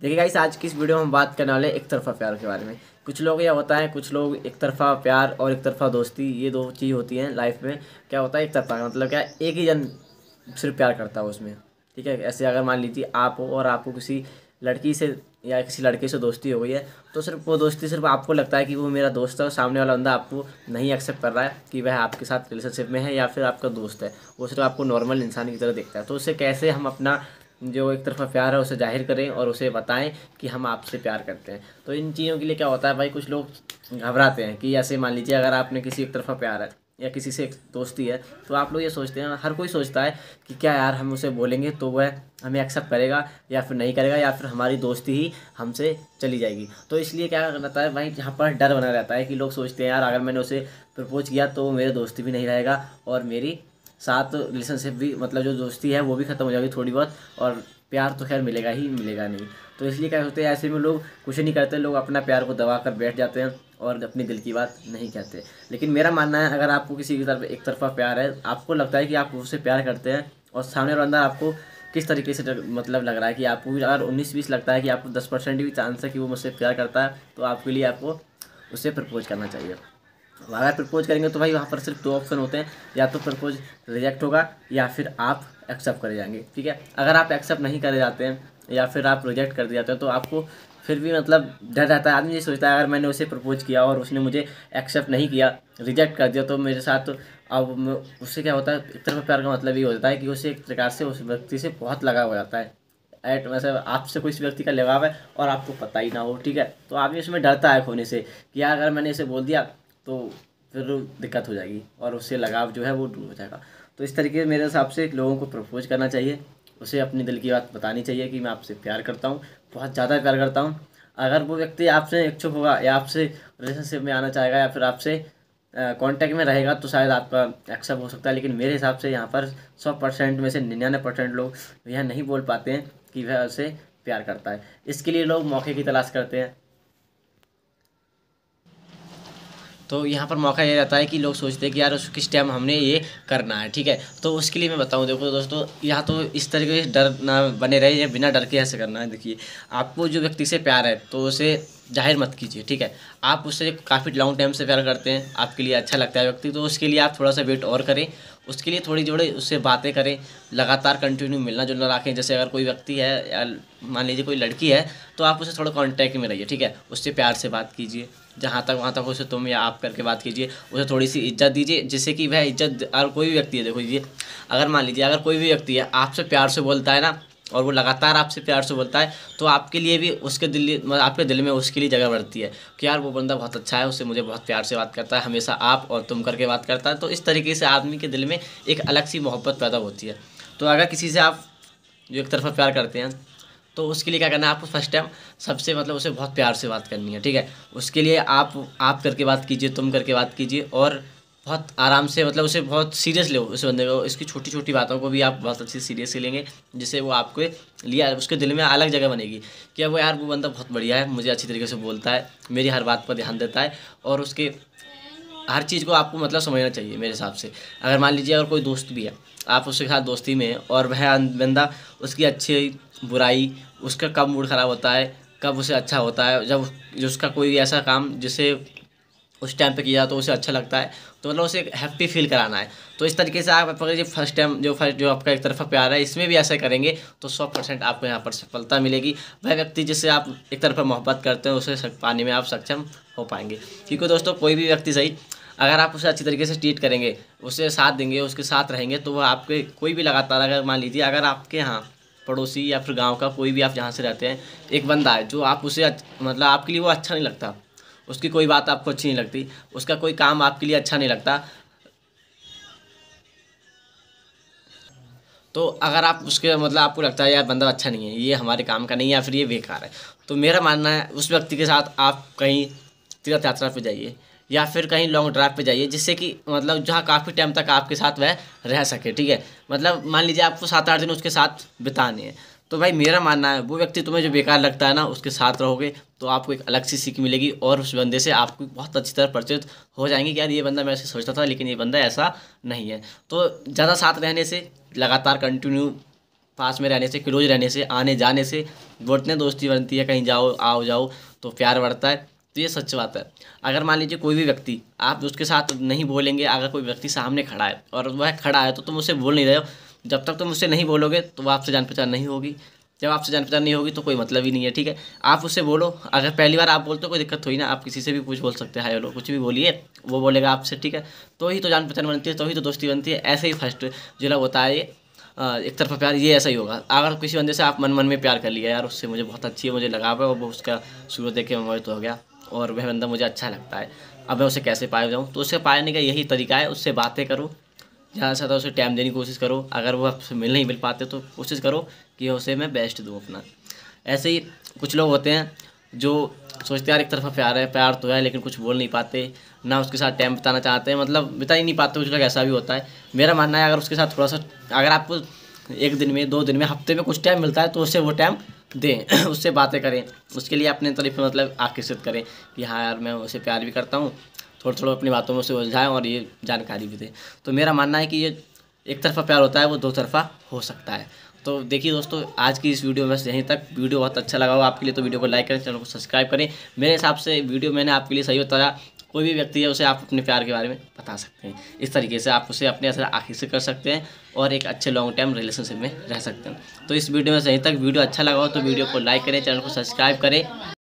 देखिए गाइस आज की इस वीडियो में हम बात करने वाले एक तरफा प्यार के बारे में। कुछ लोग यह होता है, कुछ लोग एक तरफा प्यार और एक तरफा दोस्ती, ये दो चीज़ होती हैं लाइफ में। क्या होता है, एक तरफा मतलब क्या, एक ही जन सिर्फ़ प्यार करता है उसमें। ठीक है, ऐसे अगर मान लीजिए आप हो और आपको किसी लड़की से या किसी लड़के से दोस्ती हो गई है तो सिर्फ़ वो दोस्ती सिर्फ़ आपको लगता है कि वो मेरा दोस्त है और सामने वाला बंदा आपको नहीं एक्सेप्ट कर रहा है कि वह आपके साथ रिलेशनशिप में है या फिर आपका दोस्त है। वो सिर्फ़ आपको नॉर्मल इंसान की तरह देखता है। तो उससे कैसे हम अपना जो एक तरफा प्यार है, उसे ज़ाहिर करें और उसे बताएँ कि हम आपसे प्यार करते हैं। तो इन चीज़ों के लिए क्या होता है भाई, कुछ लोग घबराते हैं कि ऐसे मान लीजिए अगर आपने किसी एक तरफा प्यार है या किसी से दोस्ती है तो आप लोग ये सोचते हैं, हर कोई सोचता है कि क्या यार हम उसे बोलेंगे तो वह हमें एक्सेप्ट करेगा या फिर नहीं करेगा या फिर हमारी दोस्ती ही हमसे चली जाएगी। तो इसलिए क्या रहता है भाई, यहाँ पर डर बना रहता है कि लोग सोचते हैं, यार अगर मैंने उसे प्रपोज किया तो मेरे दोस्ती भी नहीं रहेगा और मेरी साथ रिलेशनशिप भी मतलब जो दोस्ती है, वो भी ख़त्म हो जाएगी थोड़ी बहुत, और प्यार तो खैर मिलेगा ही, मिलेगा नहीं। तो इसलिए क्या होते हैं, ऐसे में लोग कुछ नहीं करते, लोग अपना प्यार को दबा कर बैठ जाते हैं, और अपनी दिल की बात नहीं कहते। लेकिन मेरा मानना है, अगर आपको किसी की तरफ़ एक तरफा प्यार है, आपको लगता है कि आप उससे प्यार करते हैं, और सामने वाला बंदा आपको किस तरीके से मतलब लग रहा है कि आपको अगर उन्नीस बीस लगता है कि आपको दस परसेंट भी चांस है कि वो मुझसे प्यार करता है तो आपके लिए आपको उससे प्रपोज करना चाहिए। अगर प्रपोज करेंगे तो भाई वहाँ पर सिर्फ़ दो ऑप्शन होते हैं, या तो प्रपोज रिजेक्ट होगा, या फिर आप एक्सेप्ट करे जाएँगे, ठीक है? अगर आप एक्सेप्ट नहीं करे जाते हैं, या फिर आप रिजेक्ट कर दिए जाते हैं तो आपको फिर भी मतलब डर रहता है। आदमी ये सोचता है, अगर मैंने उसे प्रपोज किया और उसने मुझे एक्सेप्ट नहीं किया, रिजेक्ट कर दिया तो मेरे साथ तो अब उससे क्या होता है एक तरफ़ प्यार का मतलब ये होता है कि उसे एक प्रकार से उस व्यक्ति से बहुत लगाव हो जाता है। एट वैसे आपसे कोई इस व्यक्ति का लगाव है और आपको पता ही ना हो, ठीक है? तो आदमी उसमें डरता है खोने से कि यार अगर मैंने इसे बोल दिया तो फिर दिक्कत हो जाएगी और उससे लगाव जो है वो दूर हो जाएगा। तो इस तरीके मेरे हिसाब से लोगों को प्रपोज करना चाहिए। उसे अपनी दिल की बात बतानी चाहिए कि मैं आपसे प्यार करता हूँ, बहुत ज़्यादा प्यार करता हूँ। अगर वो व्यक्ति आपसे इच्छुक होगा या आपसे रिलेशनशिप में आना चाहेगा या फिर आपसे कांटेक्ट में रहेगा तो शायद आपका एक्सेप्ट हो सकता है। लेकिन मेरे हिसाब से यहाँ पर सौ परसेंट में से निन्यानवे परसेंट लोग यह नहीं बोल पाते हैं कि वह उसे प्यार करता है। इसके लिए लोग मौके की तलाश करते हैं। तो यहाँ पर मौका ये रहता है कि लोग सोचते हैं कि यार किस टाइम हमने ये करना है, ठीक है? तो उसके लिए मैं बताऊँ, देखो दोस्तों, यहाँ तो इस तरीके से डर ना बने रहे, या बिना डर के ऐसे करना है। देखिए, आपको जो व्यक्ति से प्यार है तो उसे ज़ाहिर मत कीजिए, ठीक है? आप उससे काफ़ी लॉन्ग टाइम से प्यार करते हैं, आपके लिए अच्छा लगता है व्यक्ति तो उसके लिए आप थोड़ा सा वेट और करें। उसके लिए थोड़ी जोड़े उससे बातें करें, लगातार कंटिन्यू मिलना जुलना रखें। जैसे अगर कोई व्यक्ति है, या मान लीजिए कोई लड़की है तो आप उसे थोड़ा कॉन्टैक्ट में रहिए, ठीक है? उससे प्यार से बात कीजिए। जहाँ तक, वहाँ तक उसे तुम या आप करके बात कीजिए, उसे थोड़ी सी इज़्ज़त दीजिए, जिससे कि वह इज़्ज़त अगर कोई भी व्यक्ति है, देखो लीजिए अगर मान लीजिए, अगर कोई भी व्यक्ति है, आपसे प्यार से बोलता है ना, और वो लगातार आपसे प्यार से बोलता है तो आपके लिए भी उसके दिल मतलब आपके दिल में उसके लिए जगह बढ़ती है कि यार, वो बंदा बहुत अच्छा है, उससे मुझे बहुत प्यार से बात करता है, हमेशा आप और तुम करके बात करता है तो इस तरीके से आदमी के दिल में एक अलग सी मोहब्बत पैदा होती है। तो अगर किसी से आप जो एक तरफा प्यार करते हैं तो उसके लिए क्या करना है, आपको फ़र्स्ट टाइम सबसे मतलब उसे बहुत प्यार से बात करनी है, ठीक है? उसके लिए आप आप करके बात कीजिए, तुम करके बात कीजिए और बहुत आराम से मतलब उसे बहुत सीरियस लो, उस बंदे को, इसकी छोटी छोटी बातों को भी आप बहुत अच्छी सीरियस लेंगे, जिससे वो आपको लिया उसके दिल में अलग जगह बनेगी कि अब वो, यार, वो बंदा बहुत बढ़िया है, मुझे अच्छी तरीके से बोलता है, मेरी हर बात पर ध्यान देता है और उसके हर चीज़ को आपको मतलब समझना चाहिए मेरे हिसाब से। अगर मान लीजिए अगर कोई दोस्त भी है, आप उसके साथ दोस्ती में है और वह बंदा उसकी अच्छी बुराई, उसका कब मूड ख़राब होता है, कब उसे अच्छा होता है, जब उसका कोई ऐसा काम जिसे उस टाइम पे किया तो उसे अच्छा लगता है तो मतलब उसे हैप्पी फील कराना है। तो इस तरीके से आप अगर फ़र्स्ट टाइम जो फ़र्स्ट जो आपका एक तरफा प्यार है, इसमें भी ऐसा करेंगे तो सौ परसेंट आपको यहाँ पर सफलता मिलेगी। वह व्यक्ति जिससे आप एक तरफा मोहब्बत करते हैं, उसे पाने में आप सक्षम हो पाएँगे। क्योंकि दोस्तों, कोई भी व्यक्ति सही, अगर आप उसे अच्छी तरीके से ट्रीट करेंगे, उसे साथ देंगे, उसके साथ रहेंगे तो वह आपके, कोई भी लगातार अगर मान लीजिए, अगर आपके यहाँ पड़ोसी या फिर गाँव का कोई भी आप जहाँ से रहते हैं, एक बंदा है जो आप उसे मतलब आपके लिए वो अच्छा नहीं लगता। उसकी कोई बात आपको अच्छी नहीं लगती, उसका कोई काम आपके लिए अच्छा नहीं लगता। तो अगर आप उसके मतलब आपको लगता है, यार, बंदा अच्छा नहीं है, ये हमारे काम का नहीं है या फिर ये बेकार है। तो मेरा मानना है, उस व्यक्ति के साथ आप कहीं तीर्थ यात्रा पर जाइए। या फिर कहीं लॉन्ग ड्राइव पे जाइए, जिससे कि मतलब जहाँ काफ़ी टाइम तक आपके साथ वह रह सके, ठीक है? मतलब मान लीजिए आपको सात आठ दिन उसके साथ बिताने हैं तो भाई मेरा मानना है, वो व्यक्ति तुम्हें जो बेकार लगता है ना, उसके साथ रहोगे तो आपको एक अलग सी सीख मिलेगी और उस बंदे से आपको बहुत अच्छी तरह परिचित हो जाएँगे कि यार ये बंदा मैं ऐसे सोचता था, लेकिन ये बंदा ऐसा नहीं है। तो ज़्यादा साथ रहने से, लगातार कंटिन्यू पास में रहने से क्लोज रहने से आने जाने से बोलते हैं दोस्ती बनती है, कहीं जाओ आओ जाओ तो प्यार बढ़ता है। तो ये सच बात है। अगर मान लीजिए कोई भी व्यक्ति, आप उसके साथ नहीं बोलेंगे, अगर कोई व्यक्ति सामने खड़ा है और वह खड़ा है तो तुम उससे बोल नहीं रहे हो। जब तक तुम उससे नहीं बोलोगे तो वो आपसे जान पहचान नहीं होगी। जब आपसे जान पहचान नहीं होगी तो कोई मतलब ही नहीं है, ठीक है? आप उससे बोलो। अगर पहली बार आप बोलते हो, कोई दिक्कत हुई ना, आप किसी से भी कुछ बोल सकते हैं हाई हेलो, कुछ भी बोलिए। वो बोलेगा आपसे, ठीक है? तो ही तो जान पहचान बनती है तो ही तो दोस्ती बनती है। ऐसे ही फ़र्स्ट जो लोग होता है एक तरफा प्यार, ये ऐसा ही होगा। अगर किसी बंदे से आप मन मन में प्यार कर लिया यार, उससे मुझे बहुत अच्छी है मुझे लगा है और वो उसका सूरत देख के मोहित हो गया, और वह बंदा मुझे अच्छा लगता है। अब मैं उसे कैसे पाया जाऊँ? तो उसे पाने का यही तरीका है, उससे बातें करो। ज़्यादा से ज़्यादा उसे टाइम देने की कोशिश करो। अगर वो आपसे मिल नहीं मिल पाते तो कोशिश करो कि उसे मैं बेस्ट दूँ अपना। ऐसे ही कुछ लोग होते हैं जो सोचते यार, एक तरफा प्यार है, प्यार तो है, लेकिन कुछ बोल नहीं पाते, ना उसके साथ टाइम बिताना चाहते हैं। मतलब बिता ही नहीं पाते कुछ लोग ऐसा भी होता है। मेरा मानना है, अगर उसके साथ थोड़ा सा, अगर आपको एक दिन में, दो दिन में, हफ़्ते में कुछ टाइम मिलता है तो उससे वो टाइम दें, उससे बातें करें। उसके लिए अपने तरीके मतलब आकर्षित करें कि हाँ यार, मैं उसे प्यार भी करता हूँ थोड़ा थोड़ा अपनी बातों में उसे उलझाएँ और ये जानकारी भी दें। तो मेरा मानना है कि ये एक तरफा प्यार होता है, वो दो तरफा हो सकता है। तो देखिए दोस्तों, आज की इस वीडियो में बस यहीं तक। वीडियो बहुत अच्छा लगा हो आपके लिए तो वीडियो को लाइक करें, चैनल को सब्सक्राइब करें। मेरे हिसाब से वीडियो मैंने आपके लिए सही बताया कोई भी व्यक्ति है, उसे आप अपने प्यार के बारे में बता सकते हैं। इस तरीके से आप उसे अपने असर आखिर से कर सकते हैं और एक अच्छे लॉन्ग टर्म रिलेशनशिप में रह सकते हैं। तो इस वीडियो में सही तक। वीडियो अच्छा लगा हो तो वीडियो को लाइक करें, चैनल को सब्सक्राइब करें।